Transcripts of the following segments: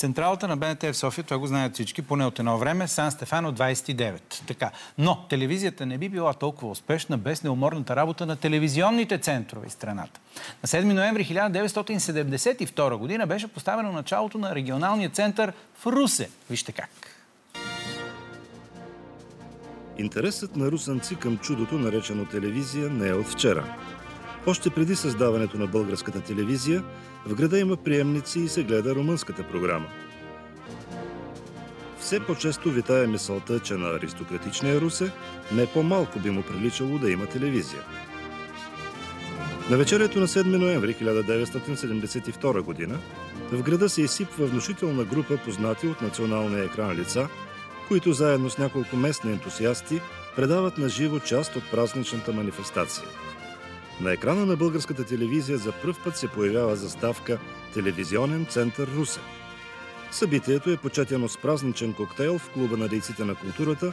Централата на БНТ в София, това го знаят всички, поне от едно време, Сан Стефано 29. Така. Но телевизията не би била толкова успешна без неуморната работа на телевизионните центрове в страната. На 7 ноември 1972 година беше поставено началото на регионалния център в Русе. Вижте как. Интересът на русанци към чудото, наречено телевизия, не е от вчера. Още преди създаването на българската телевизия, в града има приемници и се гледа румънската програма. Все по-често витая мисълта, че на аристократичния Русе не по-малко би му приличало да има телевизия. На вечерието на 7 ноември 1972 година в града се изсипва внушителна група познати от националния екран лица, които заедно с няколко местни ентусиасти предават на живо част от празничната манифестация. На екрана на българската телевизия за пръв път се появява заставка Телевизионен център Русе. Събитието е почетено с празничен коктейл в клуба на дейците на културата,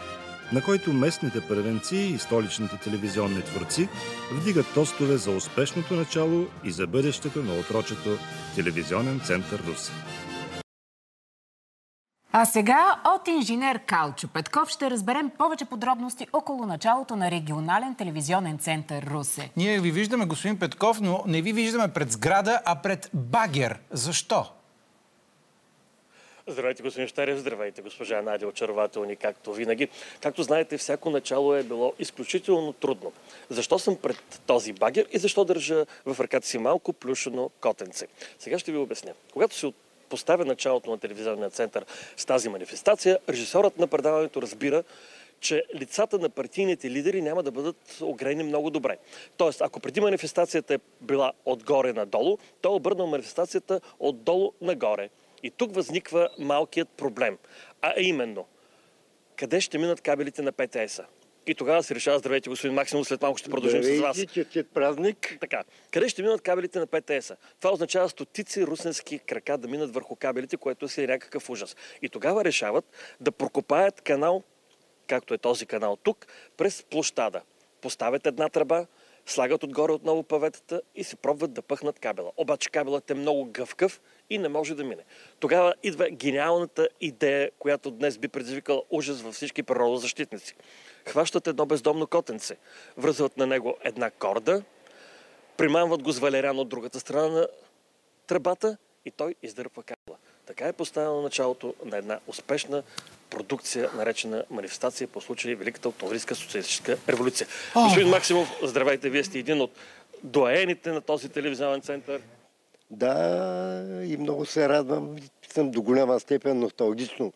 на който местните превенции и столичните телевизионни творци вдигат тостове за успешното начало и за бъдещето на отрочето Телевизионен център Русе. А сега от инженер Калчо Петков ще разберем повече подробности около началото на регионален телевизионен център Русе. Ние ви виждаме, господин Петков, но не ви виждаме пред сграда, а пред багер. Защо? Здравейте, господин Штарев, здравейте, госпожа Надя, очарователни, както винаги. Както знаете, всяко начало е било изключително трудно. Защо съм пред този багер и защо държа в ръката си малко плюшено котенце? Сега ще ви обясня. Когато се поставя началото на телевизионния център с тази манифестация, режисьорът на предаването разбира, че лицата на партийните лидери няма да бъдат огрени много добре. Тоест, ако преди манифестацията е била отгоре надолу, той е обърнал манифестацията отдолу нагоре. И тук възниква малкият проблем. А именно, къде ще минат кабелите на ПТС-а? И тогава се решава, здравейте, господин Максимум, след малко ще продължим Здравейте, с вас. честит празник. Така, къде ще минат кабелите на ПТС-а? Това означава стотици русенски крака да минат върху кабелите, което си е някакъв ужас. И тогава решават да прокопаят канал, както е този канал тук, през площада. Поставят една тръба, слагат отгоре отново паветата и се пробват да пъхнат кабела. Обаче кабелът е много гъвкав и не може да мине. Тогава идва гениалната идея, която днес би предизвикала ужас във всички природозащитници. Хващат едно бездомно котенце, връзват на него една корда, примамват го с валерян от другата страна на тръбата и той издърпва кабела. Така е поставено началото на една успешна продукция, наречена манифестация по случай Великата октомврийска социалистическа революция. Господин Максимов, здравейте, вие сте един от доаените на този телевизионен център. Да, и много се радвам. Съм до голяма степен носталгично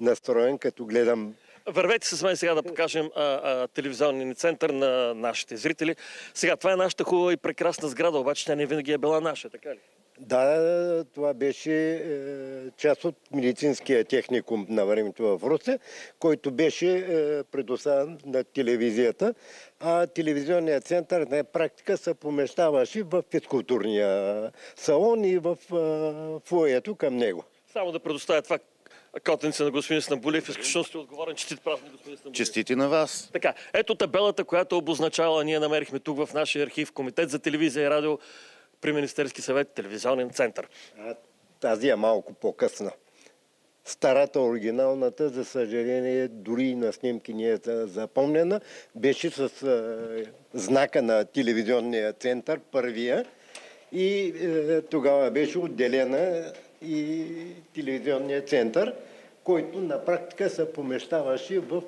настроен, като гледам Вървете с мен сега да покажем а, а, телевизионния ни център на нашите зрители. Сега, това е нашата хубава и прекрасна сграда, обаче тя не винаги е била наша, така ли? Да, това беше е, част от медицинския техникум на времето в Русе, който беше е, предоставен на телевизията, а телевизионният център на практика се помещаваше в физкултурния салон и в е, фуето към него. Само да предоставя това котенце на господин Стамбулев. Изключително сте отговорен. Честит празник, господин Стамбулев. Честити на вас. Така, ето табелата, която обозначава, ние намерихме тук в нашия архив, Комитет за телевизия и радио при Министерски съвет, телевизионен център. А, тази е малко по-късна. Старата, оригиналната, за съжаление, дори и на снимки не е за- запомнена, беше с е, знака на телевизионния център, първия, и е, тогава беше отделена и телевизионния център, който на практика се помещаваше в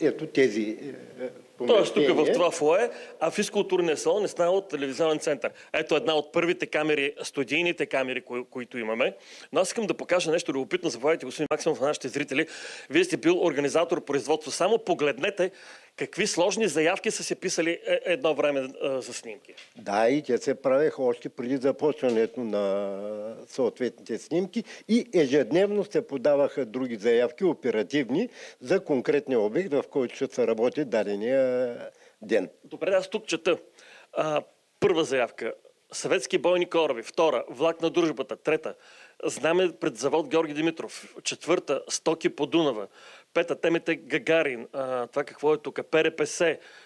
ето тези е, Тоест тук в това фое, а физкултурния салон е станал от телевизионен център. Ето една от първите камери, студийните камери, кои, които имаме. Но аз искам да покажа нещо любопитно. Заповядайте, господин Максимов, на нашите зрители. Вие сте бил организатор производство. Само погледнете какви сложни заявки са се писали е- едно време а, за снимки. Да, и те се правеха още преди започването на съответните снимки и ежедневно се подаваха други заявки, оперативни, за конкретния обект, в който ще се работи дадения ден. Добре, аз тук чета. А, първа заявка. Съветски бойни кораби. Втора. Влак на дружбата. Трета. Знаме пред завод Георги Димитров. Четвърта. Стоки по Дунава. Пета. Темите Гагарин. А, това какво е тук? ПРПС.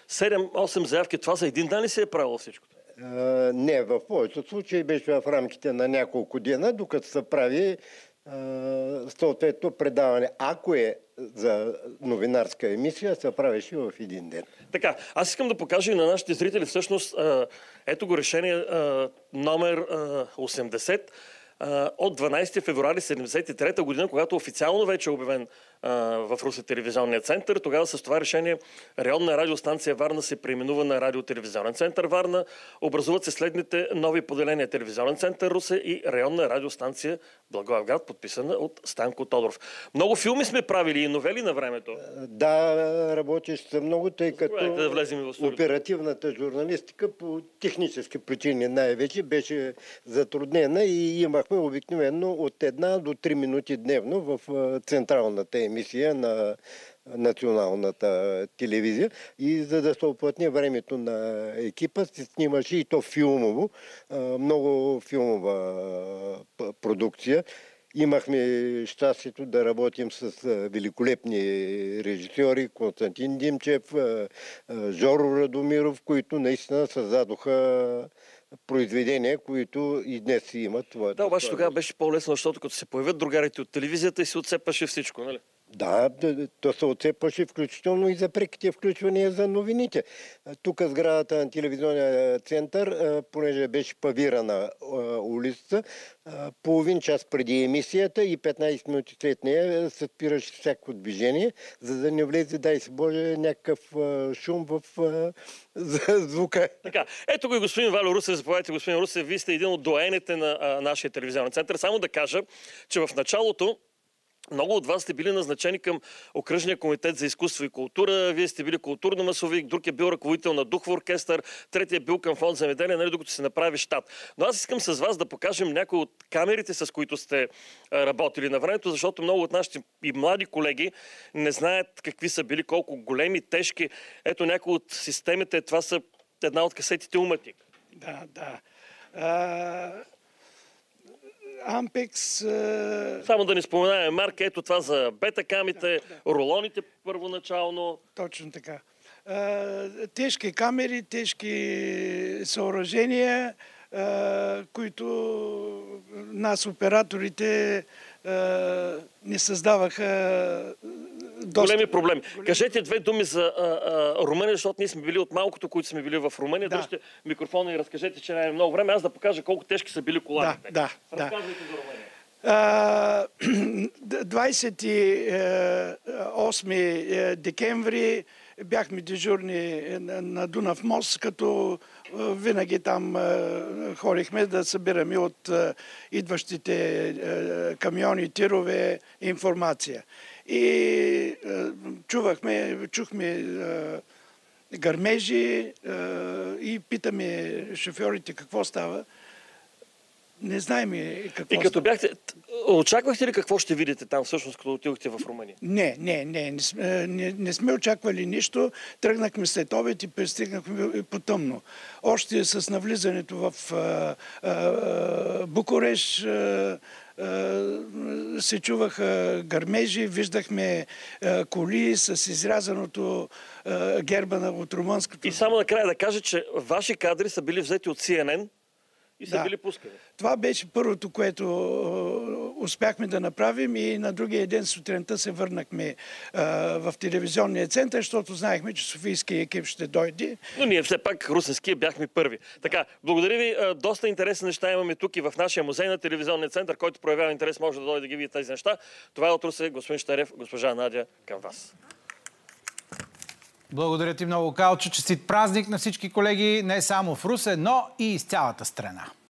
Седем-осем заявки. Това за един ден ли се е правило всичко? Не, в повечето случаи беше в рамките на няколко дена, докато се прави съответно предаване. Ако е за новинарска емисия, се правеше в един ден. Така, аз искам да покажа и на нашите зрители всъщност ето го решение номер а, 80 а, от 12 февруари 1973 година, когато официално вече е обявен в Русе телевизионния център. Тогава с това решение районна радиостанция Варна се преименува на радиотелевизионен център Варна. Образуват се следните нови поделения телевизионен център Русе и районна радиостанция Благоевград, подписана от Станко Тодоров. Много филми сме правили и новели на времето. Да, работиш много, тъй като да влезем в оперативната журналистика по технически причини най-вече беше затруднена и имахме обикновено от една до три минути дневно в централната емисия на националната телевизия и за да се оплътне времето на екипа, се снимаше и то филмово, много филмова продукция. Имахме щастието да работим с великолепни режисьори, Константин Димчев, Жоро Радомиров, които наистина създадоха произведения, които и днес си имат това. Да, обаче тогава беше по-лесно, защото като се появят другарите от телевизията и се отцепаше всичко, нали? Да, то се отцепваше включително и за преките включвания за новините. Тук сградата на телевизионния център, а, понеже беше павирана а, улицата, а, половин час преди емисията и 15 минути след нея се спираше всяко движение, за да не влезе, дай се Боже, някакъв шум в звука. Така, ето го и господин Валю Русев. Заповядайте, господин Русев. Вие сте един от доените на нашия телевизионен център. Само да кажа, че в началото много от вас сте били назначени към Окръжния комитет за изкуство и култура. Вие сте били културно-масовик, друг е бил ръководител на Духов оркестър, третия е бил към фонд земеделие, нали, докато се направи щат. Но аз искам с вас да покажем някои от камерите, с които сте работили на времето, защото много от нашите и млади колеги не знаят какви са били, колко големи, тежки. Ето някои от системите, това са една от касетите Уматик. Да, да. А, Ампекс, Само да не споменаваме марка, ето това за бета-камите, рулоните първоначално. точно така. Тежки камери, тежки съоръжения, които нас, операторите, не създаваха доста... Големи проблеми. Кажете две думи за а, а, Румъния, защото ние сме били от малкото, които сме били в Румъния. Да. Дръжте микрофона и разкажете, че не е много време. Аз да покажа колко тежки са били коланите. Да, да, да. Разказвайте за Румъния. А, 28 е, декември бяхме дежурни на на Дунав мост, като а, винаги там а, ходихме да събираме от идващите камиони, тирове информация. И чувахме, чухме гърмежи и питаме шофьорите какво става. Не знаем какво И като става. бяхте... Очаквахте ли какво ще видите там всъщност, като отидохте в Румъния? Не, не, не, не, сме- не, не сме очаквали нищо. Тръгнахме след обед и пристигнахме по тъмно. Още с навлизането в а, а, Букуреш а, се чуваха гърмежи, виждахме а, коли с изрязаното а, герба от румънското. И само накрая да кажа, че ваши кадри са били взети от CNN и са Да. били пускани. Това беше първото, което успяхме да направим и на другия ден сутринта се върнахме а, в телевизионния център, защото знаехме, че Софийския екип ще дойде. Но ние все пак русенския бяхме първи. Така, благодаря ви. А, Доста интересни неща имаме тук и в нашия музей на телевизионния център, който проявява интерес, може да дойде да ги види тези неща. Това е от Русе, господин Штарев, госпожа Надя към вас. Благодаря ти много, Калчо. Честит празник на всички колеги, не само в Русе, но и из цялата страна.